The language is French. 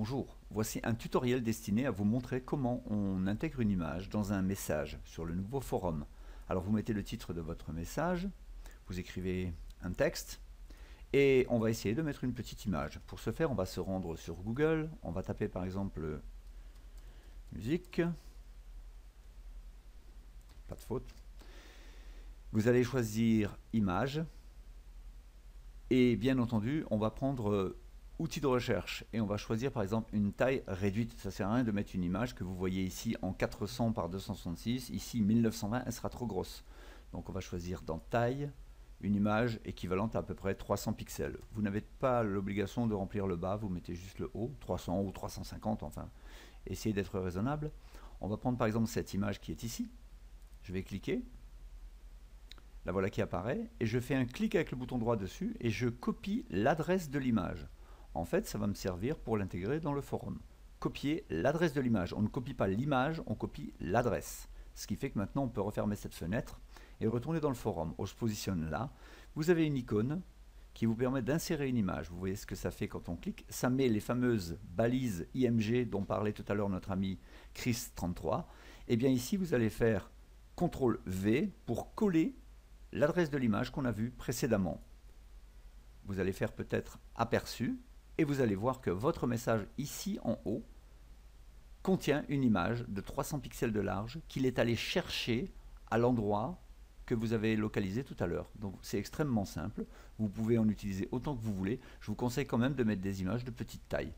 Bonjour, voici un tutoriel destiné à vous montrer comment on intègre une image dans un message sur le nouveau forum. Alors vous mettez le titre de votre message, vous écrivez un texte et on va essayer de mettre une petite image. Pour ce faire, on va se rendre sur Google, on va taper par exemple musique, pas de faute. Vous allez choisir image et bien entendu, on va prendre outils de recherche et on va choisir par exemple une taille réduite. Ça sert à rien de mettre une image que vous voyez ici en 400 par 266. Ici 1920, elle sera trop grosse. Donc on va choisir dans taille une image équivalente à à peu près 300 pixels. Vous n'avez pas l'obligation de remplir le bas, vous mettez juste le haut, 300 ou 350, enfin, essayez d'être raisonnable. On va prendre par exemple cette image qui est ici. Je vais cliquer. La voilà qui apparaît. Et je fais un clic avec le bouton droit dessus et je copie l'adresse de l'image en fait, ça va me servir pour l'intégrer dans le forum. Copier l'adresse de l'image. On ne copie pas l'image, on copie l'adresse. Ce qui fait que maintenant, on peut refermer cette fenêtre et retourner dans le forum. On se positionne là. Vous avez une icône qui vous permet d'insérer une image. Vous voyez ce que ça fait quand on clique. Ça met les fameuses balises IMG dont parlait tout à l'heure notre ami Chris33. Et eh bien ici, vous allez faire CTRL V pour coller l'adresse de l'image qu'on a vue précédemment. Vous allez faire peut-être aperçu et vous allez voir que votre message ici en haut contient une image de 300 pixels de large qu'il est allé chercher à l'endroit que vous avez localisé tout à l'heure. Donc c'est extrêmement simple, vous pouvez en utiliser autant que vous voulez. Je vous conseille quand même de mettre des images de petite taille.